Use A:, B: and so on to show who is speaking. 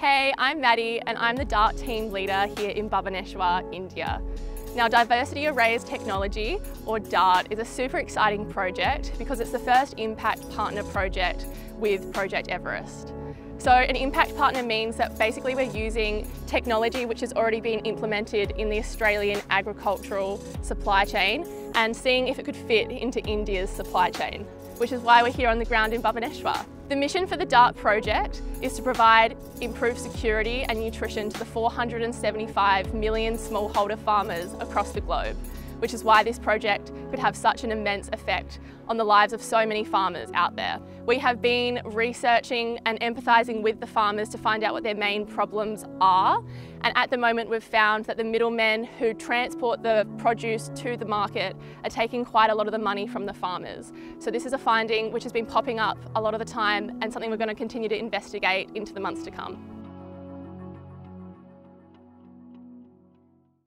A: Hey, I'm Maddie and I'm the DART team leader here in Bhubaneswar, India. Now Diversity Arrays Technology, or DART, is a super exciting project because it's the first impact partner project with Project Everest. So an impact partner means that basically we're using technology which has already been implemented in the Australian agricultural supply chain and seeing if it could fit into India's supply chain, which is why we're here on the ground in Bhubaneswar. The mission for the DART project is to provide improved security and nutrition to the 475 million smallholder farmers across the globe which is why this project could have such an immense effect on the lives of so many farmers out there. We have been researching and empathising with the farmers to find out what their main problems are and at the moment we've found that the middlemen who transport the produce to the market are taking quite a lot of the money from the farmers. So this is a finding which has been popping up a lot of the time and something we're going to continue to investigate into the months to come.